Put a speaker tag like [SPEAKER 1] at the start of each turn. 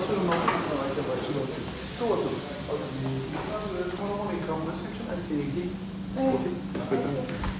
[SPEAKER 1] Basıyorum ama ayda başlıyor. Tu otur. Tomorrow morning come reception and say he. Okay. Better. You're welcome.
[SPEAKER 2] Thank you.